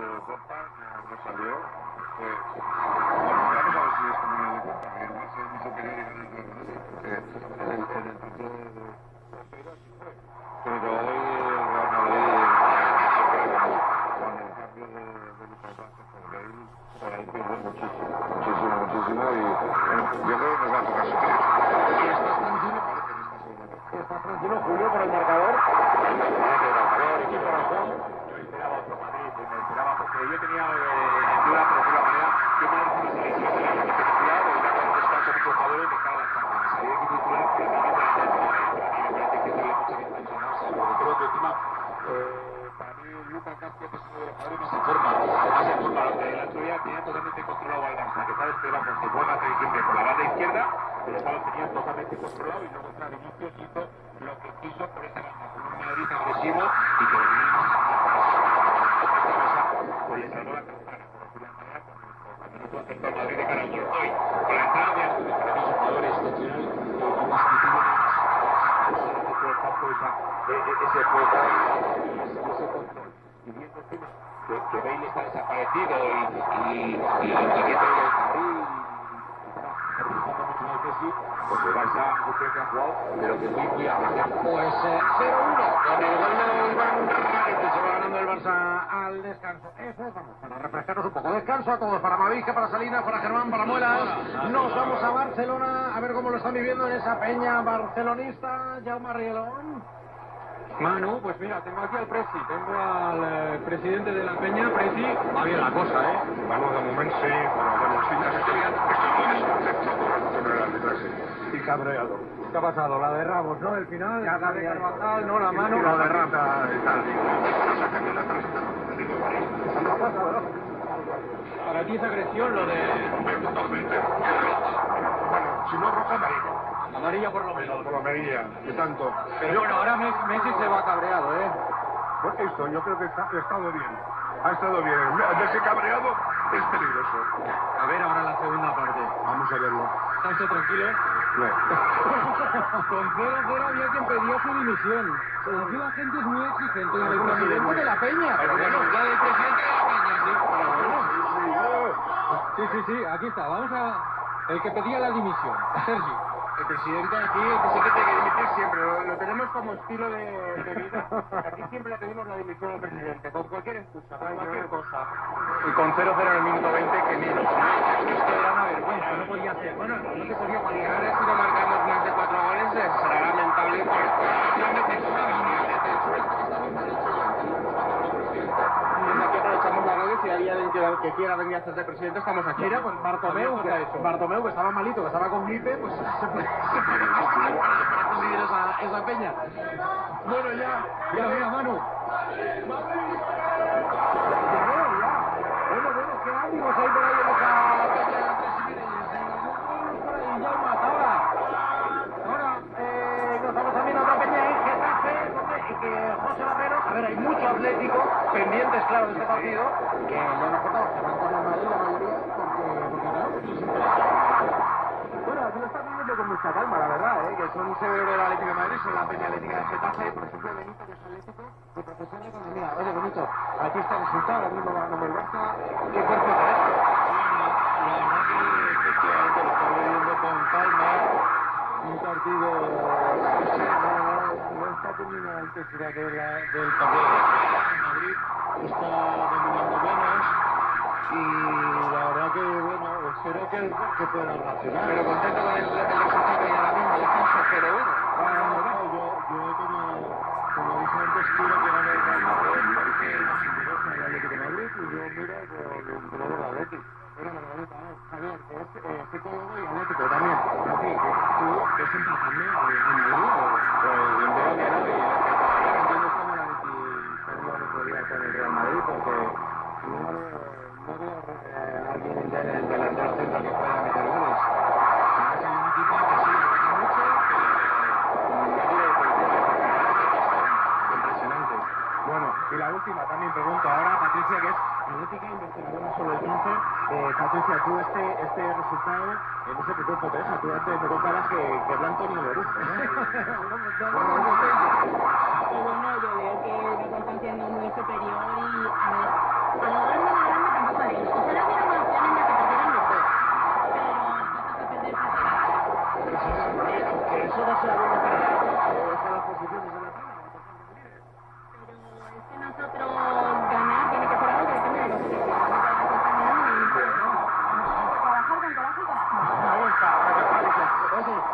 de Copa no, no salió. Pues, vamos a ver si es como el de Copa, que y el Madrid. Porque en el, partido de Copa sí fue. Pero hoy Real Madrid se con, el cambio de, de Lucas Vázquez por por ahí pierde muchísimo, muchísimo, muchísimo. Y yo creo que nos va a tocar sufrir. Y estás tranquilo, parece que está segunda parte. ¿Estás tranquilo, Julio, por el marcador? Porque yo tenía eh, en duda, por decirlo de manera, una selección de la con jugadores de cara a las Champions. Ahí hay que me parece a mí me que que que eh, de más más el tenía totalmente controlado que porque buena por la banda izquierda, totalmente controlado y luego lo que por y que, que Bale está desaparecido y, y, y, y que más Messi, pues el Barça creo que ha jugado, pero que muy, abajo. Pues eh, 0-1 con el gol de Iván Rakitic se va ganando el Barça al descanso. Eso es, vamos, para refrescarnos un poco. Descanso a todos, para Mavisca, para Salinas, para Germán, para Muelas. Nos vamos a Barcelona a ver cómo lo están viviendo en esa peña barcelonista. Jaume Rielón. Manu, pues mira, tengo aquí al Presi, tengo al eh, presidente de la Peña, Presi, va bien la cosa, ¿eh? Bueno, de momento sí, pero bueno, sí, estoy, estoy y cabreado. ¿Qué ha pasado? La de Ramos, ¿no? El final, Ya, la de Carvajal, ¿no? La mano. Y la de la tarjeta, vale. Para ti es agresión lo de totalmente. Bueno, si no roja, amarilla. amarilla por lo menos. Por la amarilla, y tanto. Pero bueno, ahora Mes- Messi se va cabreado, ¿eh? Pues esto, yo creo que está- ha estado bien. Ha estado bien. Verse cabreado es peligroso. A ver ahora la segunda parte. Vamos a verlo. ¿Está usted tranquilo? No. Con 0-0 había quien pedía su dimisión. Aquí la gente es muy exigente. El presidente de la peña. Pero bueno, la del presidente de la Peña, sí. Sí, sí, sí, aquí está. Vamos a... El que pedía la dimisión. Sergi. El presidente aquí, el presidente tiene que dimitir siempre, lo, lo tenemos como estilo de, de vida. Aquí siempre le pedimos la dimisión al presidente, con cualquier excusa, con cualquier cosa. Y con 0-0 en el minuto 20, que menos. Esto era una vergüenza, no podía ser. Bueno, no se podía cualificar alguien que, quiera venir a de presidente, estamos aquí. Mira, pues Bartomeu, que. Bartomeu, que estaba malito, que estaba con gripe, pues se puede, para, presidir esa, esa peña. Bueno, ya. Mira, mira, Manu. Bueno, bueno, qué ánimos hay por ahí en esa peña por ahí, ya hasta que José Barrero, a ver, hay mucho atlético pendientes, claro, de este partido, que ya no cortado, se van el Madrid la mayoría, porque, porque claro, es interesante. Bueno, aquí lo están viviendo con mucha calma, la verdad, ¿eh? que son seguidores del Atlético de Madrid, son la Peña Atlética de Getafe, por ejemplo, Benito, que es atlético, de profesión de economía. Oye, Benito, aquí está el resultado, ahora mismo va el Barça, ¿qué cuerpo teniendo la intensidad de la, del partido de el Madrid está dominando menos y la verdad que bueno, espero que, que pueda reaccionar. Pero contento con el, el resultado y ahora mismo Genética y investigadora sobre cáncer. Eh, Patricia, tú este, este resultado, no sé qué te deja, tú antes me que, que Blanco no le gusta, bueno, yo veo que la constancia no es muy superior y, a grande, que. Pero.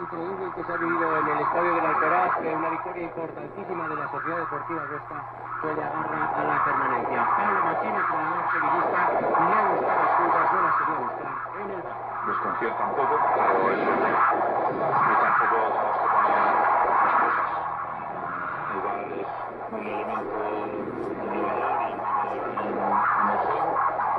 Increíble que una victoria importantísima de la Sociedad Deportiva que a la permanencia. Pablo Martínez, no no las buscar en el desconcierta pero tampoco las cosas.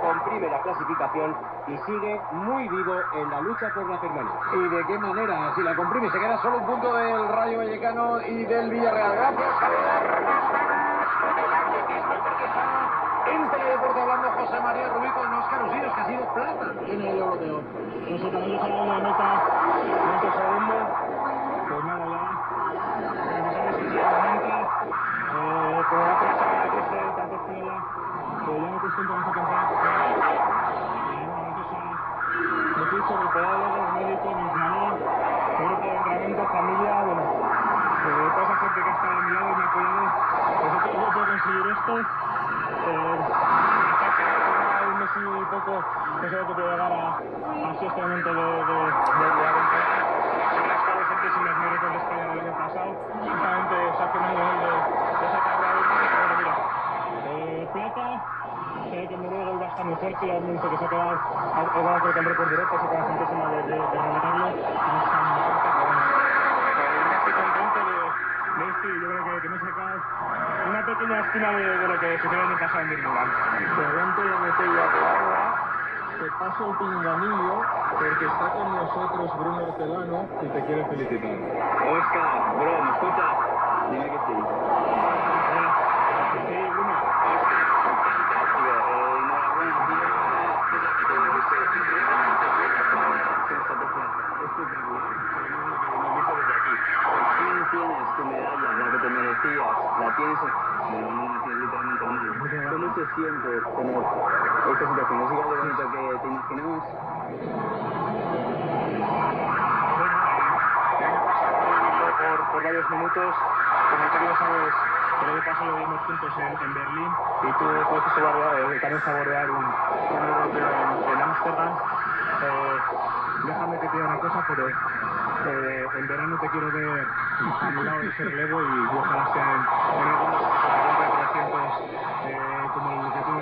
comprime la clasificación y sigue muy vivo en la lucha por la permanencia. ¿Y de qué manera? Si la comprime, se queda solo un punto del Rayo Vallecano y del Villarreal. Gracias, En Teledeporte hablando José María Rubí con Oscar Usillos, que ha sido plata en el europeo. Eso también deja la meta 20 segundos. Pues nada, ya. Empezamos sinceramente. Eh, la fecha que el tanto estrella, que ya. Y bueno, a mi médico, mi entrenador, mi grupo de entrenamiento, familia, bueno, eh, toda esa gente que ha estado a mi lado y me ha apoyado. Pues yo creo que puedo conseguir esto. Eh, un mes y poco, no llegar a, este momento de, de, España del año pasado. Justamente se ha el de, esa última, pero mira. Eh, plata, que muy que se ha quedado, ha quedado creo que en récord directo, se centésima de, de, de rematarlo. Y yo creo que, que me he sacado una pequeña esquina de, de lo que sucedió el año pasado en Birmingham. Siguiente botella de agua. Te paso el pinganillo porque está con nosotros Bruno Hortelano y te quiere felicitar. Oscar, bro, ¿me escuchas? Dime que sí. Sí, Bruno. Eh, enhorabuena, tío. ¿Quién tienes tu medalla, la que te merecías? La tienes, literalmente nada. ¿Cómo se siente tener esta situación? ¿Es igual de bonito que te imaginabas? por, por varios minutos. Como tú bien sabes, el año pasado lo vimos juntos en, en Berlín y tú saborear, eh, también saborear un, un europeo en, en Ámsterdam. Eh, déjame que te diga una cosa, pero en verano te quiero ver a mi lado de ese relevo y ojalá sea en, en algunos de 300 eh, como el que tú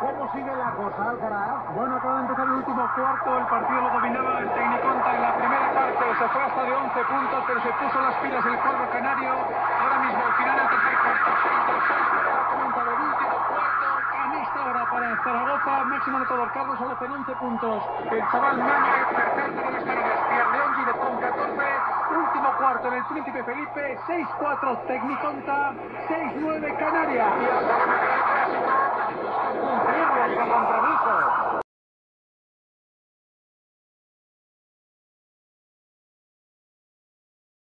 ¿Cómo sigue la cosa, Alcaraz? Bueno, acaba de empezar el último cuarto, el partido lo dominaba el Tecniconta en la primera parte, se fue hasta de 11 puntos, pero se puso las pilas el cuadro canario. Ahora mismo, al final del tercer cuarto, 6 para ha comenzado el último cuarto, a esta hora para Zaragoza, máximo anotador Carlos Olof en 11 puntos. El chaval Náñez, tercer de los canaries, último cuarto en el Príncipe Felipe, 6-4 Tecniconta, 6-9 Canarias.